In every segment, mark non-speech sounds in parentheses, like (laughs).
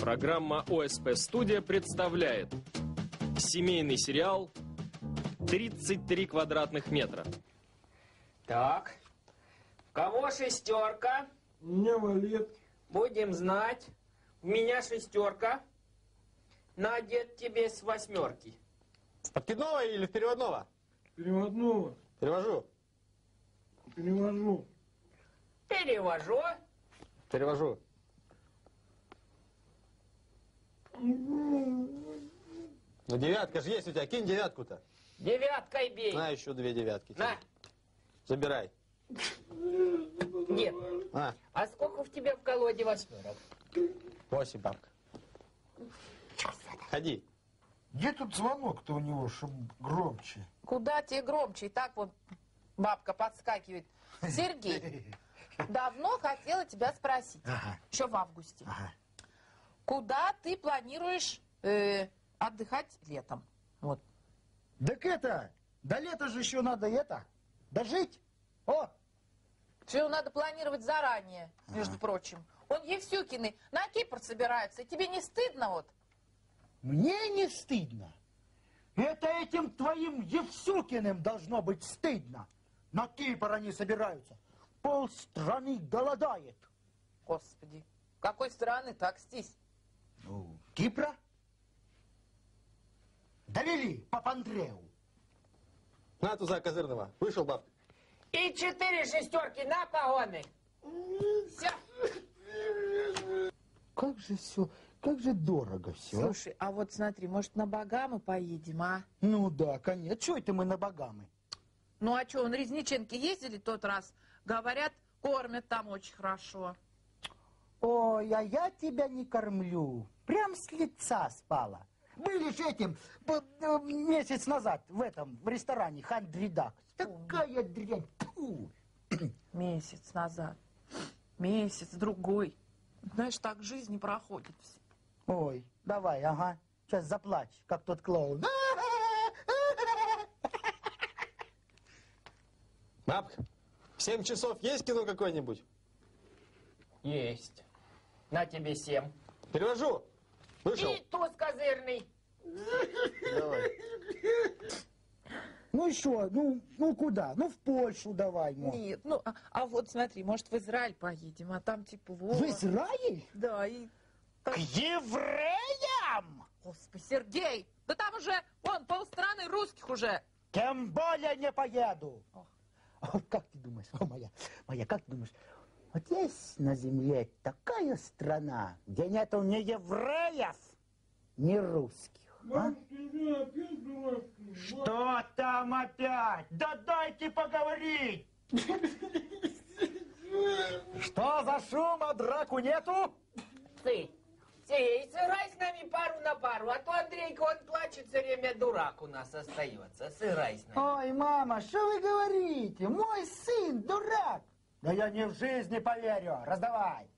Программа ОСП «Студия» представляет семейный сериал «33 квадратных метра». Так, в кого шестерка? Меня валет. Будем знать. У меня шестерка. На дед тебе с восьмерки. С подкидного или в переводного? Переводного. Перевожу. Перевожу. Перевожу. Перевожу. Ну девятка же есть у тебя, кинь девятку-то. Девяткой бей. На еще две девятки. тебе. На, Забирай. дед. А, А сколько в тебя в колоде восьмерок? восемь бабка. Ходи. Где тут звонок-то у него, чтобы громче? Куда тебе громче? И так вот бабка подскакивает. (laughs) Сергей, давно хотела тебя спросить. Ага. Еще в августе. Ага. Куда ты планируешь э, отдыхать летом? Вот. Так это, до лета же еще надо это, дожить. О, Все надо планировать заранее, между прочим. Он Евсюкины на Кипр собирается. Тебе не стыдно вот? мне не стыдно. Это этим твоим Евсюкиным должно быть стыдно. На Кипр они собираются. Пол страны голодает. Господи, какой страны так стись? Ну, Кипра? Довели Папандреу. На туза козырного. Вышел бабка. И четыре шестерки на погоны. Все. Как же все, как же дорого все. Слушай, а вот смотри, может на Багамы поедем, а? Ну да, конечно. Чего это мы на богамы? Ну а что, он Резниченки ездили тот раз? Говорят, кормят там очень хорошо. Ой, а я тебя не кормлю. Прям с лица спала. Были же этим б- э, месяц назад в этом, в ресторане Хандридак. Такая дрянь. Тьфу. (coughs) Месяц назад. Месяц, другой. Знаешь, так жизнь не проходит. Ой, давай, ага. Сейчас заплачь, как тот клоун. Бабка, в семь часов есть кино какое-нибудь? Есть. На тебе семь. Перевожу. Вышел. И туз козырный. Давай. Ну еще, ну, ну куда? Ну в Польшу давай, мо. Нет, ну, а, а вот смотри, может, в Израиль поедем, а там типа вот. В Израиль? Да, и... К евреям? Господи, Сергей, да там уже, вон, полстраны русских уже. Тем более не поеду. Ох. О, Как ты думаешь, о, моя, моя, как ты думаешь, вот есть на земле такая страна, где нету ни евреев, ни русских. а? Ты? Что там опять? Да дайте поговорить! Что за шум, а драку нету? Ты. Сергей, сыграй с нами пару на пару, а то Андрейка, он плачет все время, дурак у нас остается. Сыграй с нами. Ой, мама, что вы говорите? Мой сын дурак. Да я не в жизни поверю. Раздавай.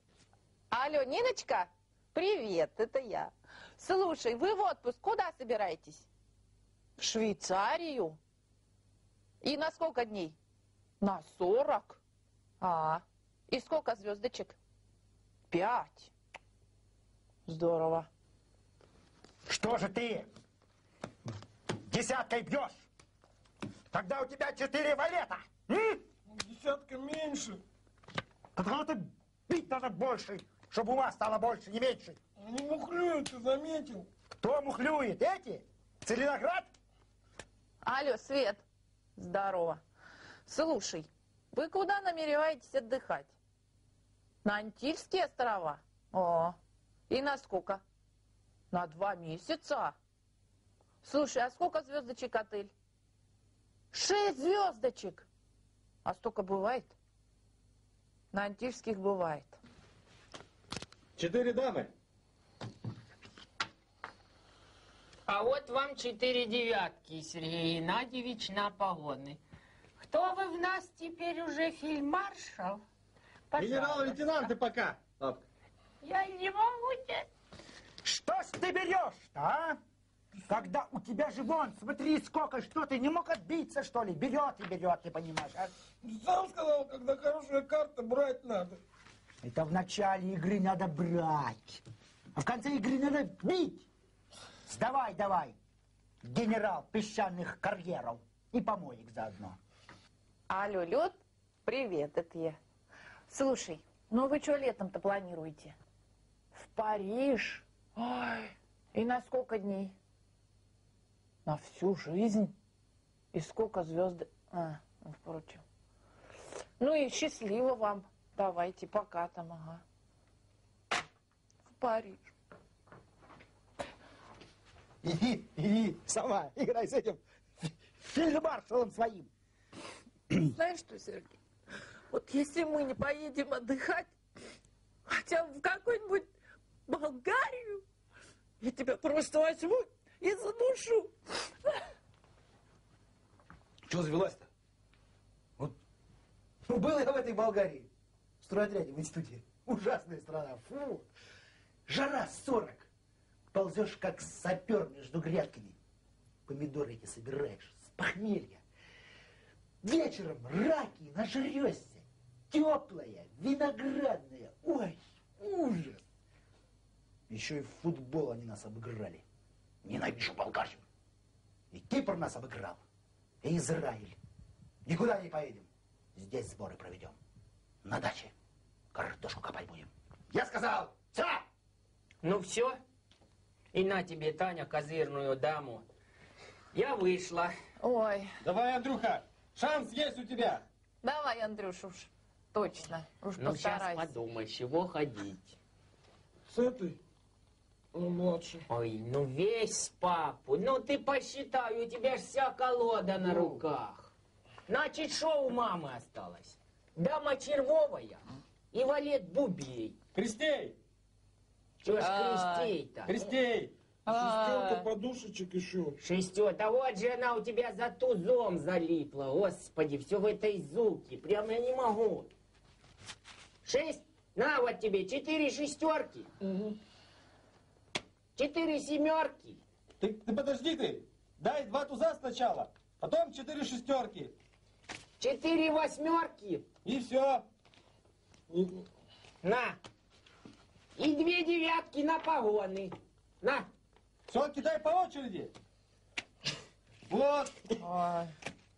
Алло, Ниночка, привет, это я. Слушай, вы в отпуск куда собираетесь? В Швейцарию. И на сколько дней? На сорок. А, и сколько звездочек? Пять. Здорово. Что же ты десяткой бьешь? Когда у тебя четыре валета? м? Десятка меньше. Потому-то бить надо больше, чтобы ума стало больше, не меньше. Они мухлюют, ты заметил? Кто мухлюет? Эти? Целиноград? Алло, Свет. Здорово. Слушай, вы куда намереваетесь отдыхать? На Антильские острова? О, и на сколько? На два месяца. Слушай, а сколько звездочек отель? Шесть звездочек. А столько бывает? На Антильских бывает. Четыре дамы. А вот вам четыре девятки, Сергей Геннадьевич, на погоны. Кто вы в нас теперь уже фельдмаршал? Пожалуйста. Генерал-лейтенант ты пока. Я не могу, дед. Что ж ты берешь-то, а? Когда у тебя же вон, смотри, сколько, что ты не мог отбиться, что ли? Берет и берет, ты понимаешь, а? Сам сказал, когда хорошая карта, брать надо. Это в начале игры надо брать, а в конце игры надо бить. Сдавай давай, генерал песчаных карьеров и помоек заодно. Алло, Лед, привет, это я. Слушай, ну вы что летом-то планируете? В Париж? Ой, и на сколько дней? На всю жизнь? И сколько звезд? А, ну, впрочем. Ну и счастливо вам. Давайте, пока там, ага. В Париж. Иди, иди, сама, играй с этим фельдмаршалом своим. Знаешь что, Сергей, вот если мы не поедем отдыхать, хотя бы в какую-нибудь Болгарию, я тебя просто возьму и задушу. Что завелась-то? Вот, ну, был я в этой Болгарии, в стройотряде в институте. Ужасная страна, фу. Жара 40. Ползешь, как сапер между грядками. Помидоры эти собираешь с похмелья. Вечером раки нажрешься. Теплая, виноградная. Ой, ужас. Еще и в футбол они нас обыграли. Ненавижу Болгарию. И Кипр нас обыграл. И Израиль. Никуда не поедем. Здесь сборы проведем. На даче. Картошку копать будем. Я сказал! Все! Ну все. И на тебе, Таня, козырную даму. Я вышла. Ой, Давай, Андрюха, шанс есть у тебя. давай, Андрюш, уж точно, уж Ну сейчас постарайся. подумай, с чего ходить. С этой? Он младший. Ой, ну весь папу. Ну ты посчитай, у тебя ж вся колода на руках. Значит, что у мамы осталось? Дама червовая и валет бубей. Крестей, Чего ж Ай. крестей-то? крестей. Шестерка подушечек еще. Шестет. А вот же она у тебя за тузом залипла. Господи, все в этой зуке. Прям я не могу. Шесть. На вот тебе четыре шестерки. Четыре семерки. Ты, ты подожди ты. Дай два туза сначала, потом четыре шестерки. Четыре восьмерки. И все. На. И две девятки на погоны. На. Все, кидай по очереди. Вот, Ой,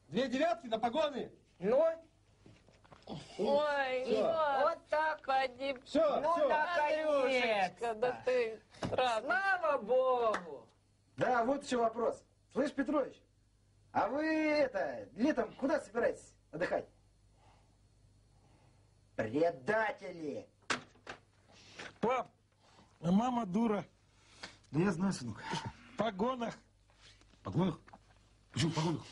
две девятки на погоны. Ну, Ой, Всё. вот вот так. поди, Все, Ну все. Андрюшечка, да ты рад. Слава Богу. Да, вот еще вопрос. Слышь, Петрович, а вы это, летом куда собираетесь отдыхать? Предатели! Пап, а мама дура. Да я знаю, сынок. В погонах. Погонах? Почему в погонах?